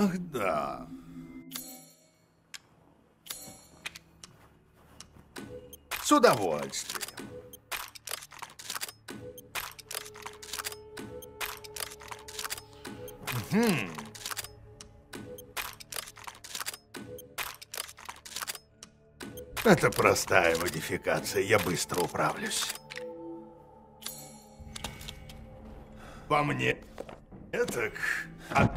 Ах, да. С удовольствием. Хм. Это простая модификация, я быстро управлюсь. По мне. Это... А...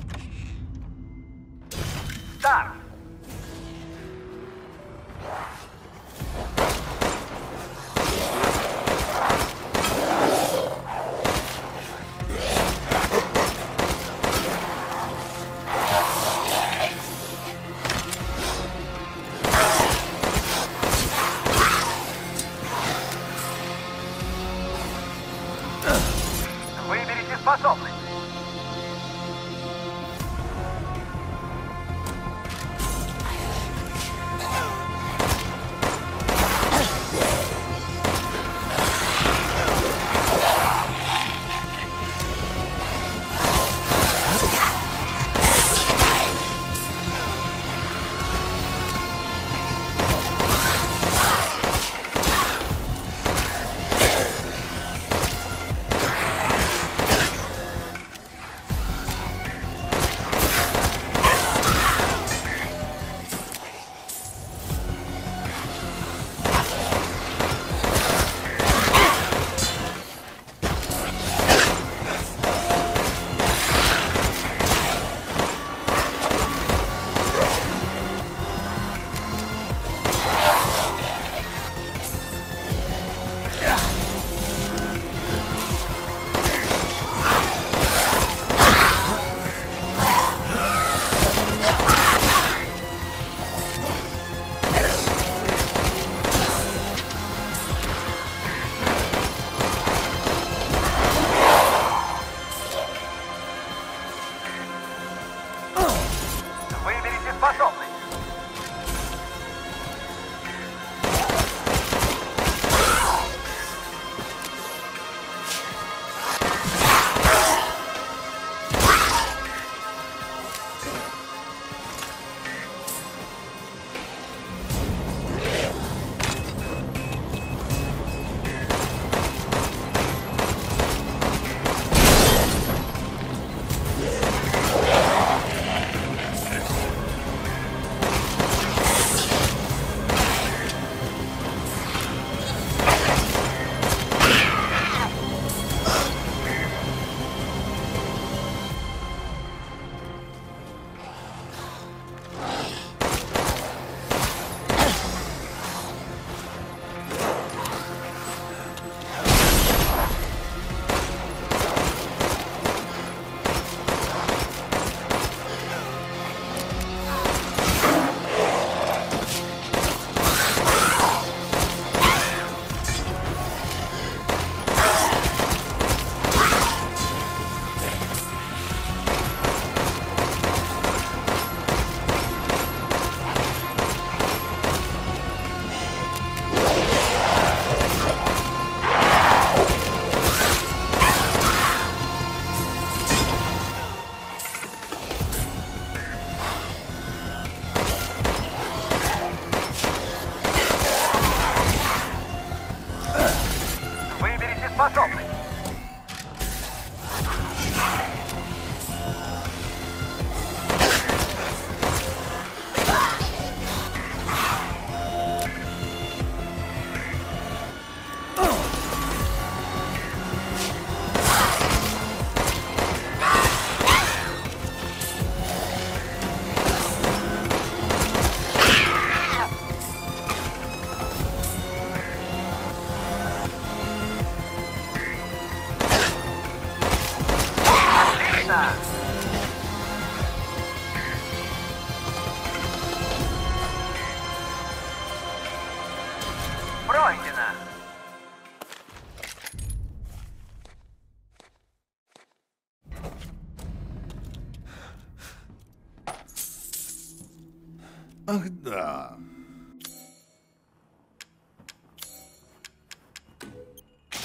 Masz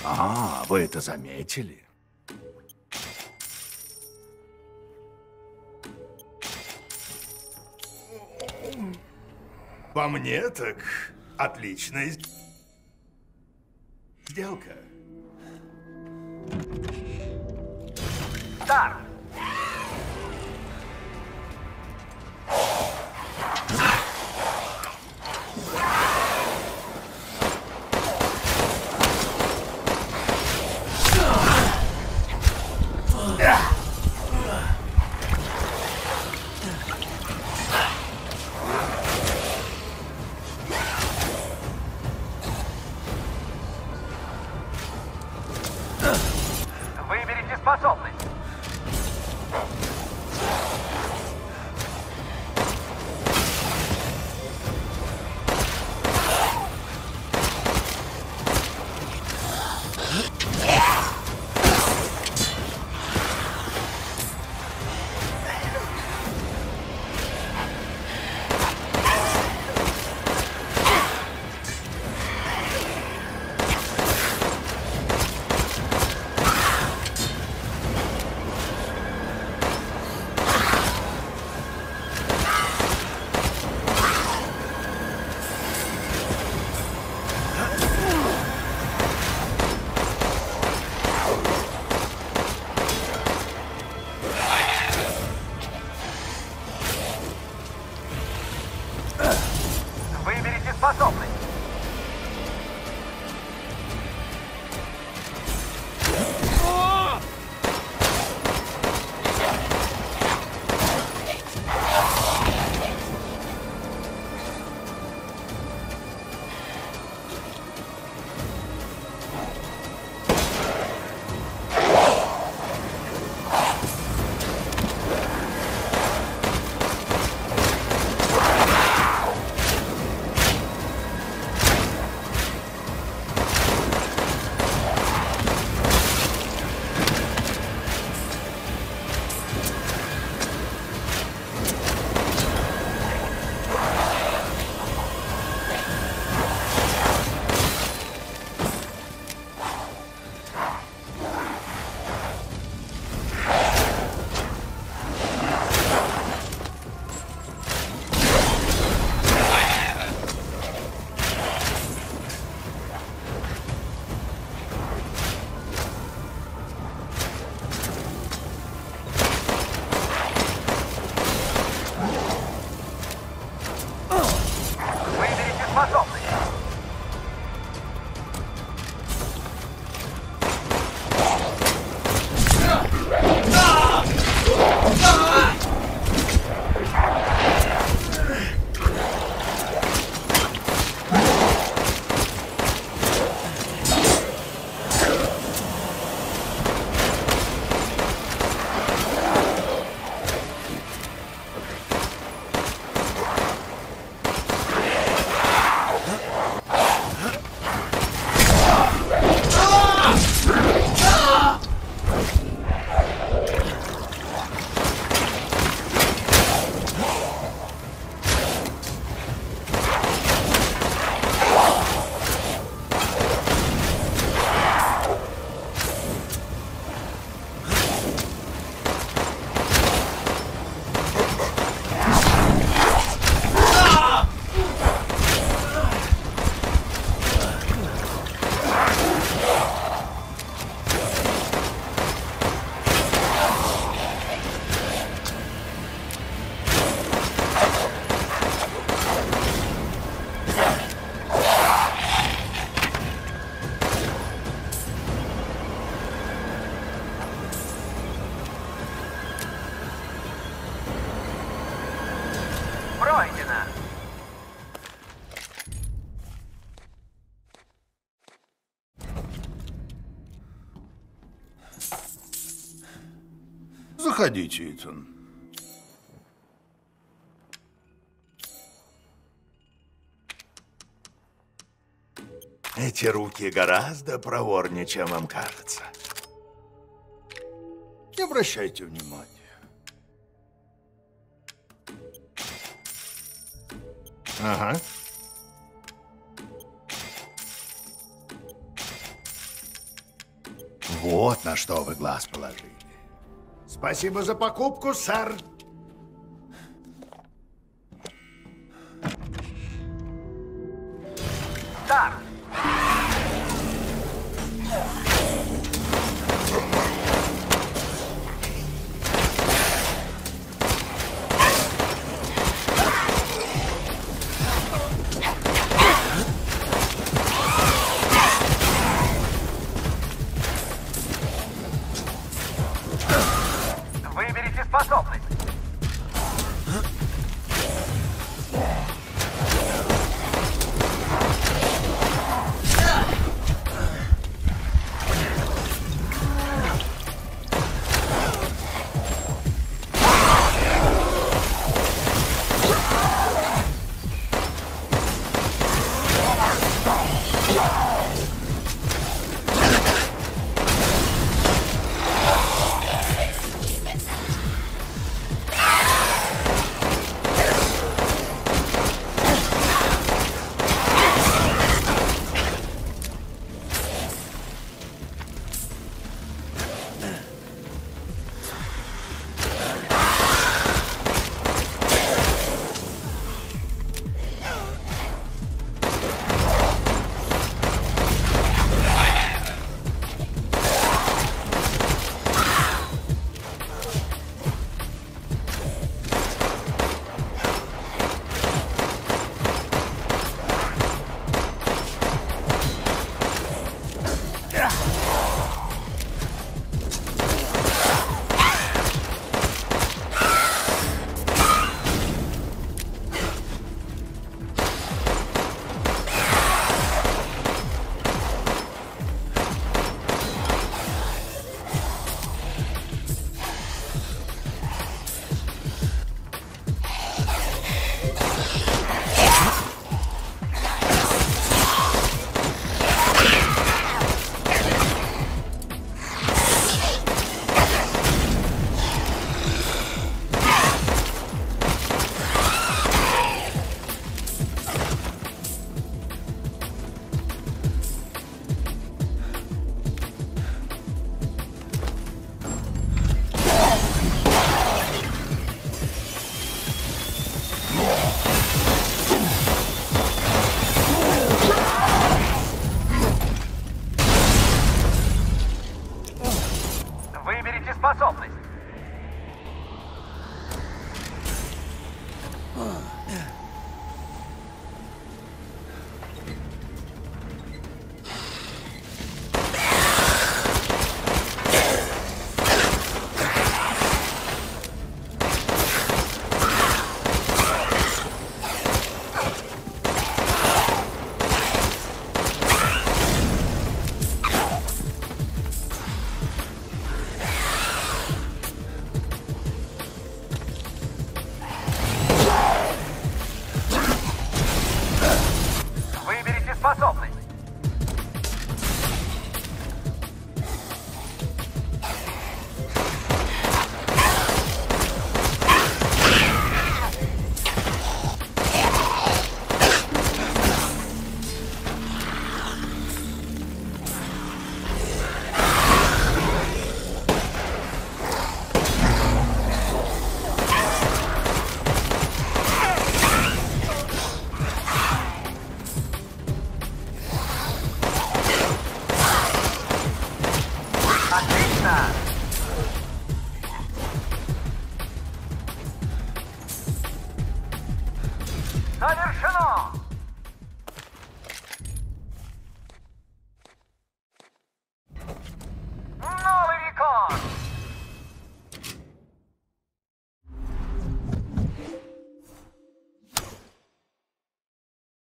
А, вы это заметили? По мне так отличная сделка. Дар! Заходите, Итан. Эти руки гораздо проворнее, чем вам кажется. Не обращайте внимания. Ага. Вот на что вы глаз положили. Спасибо за покупку, сэр.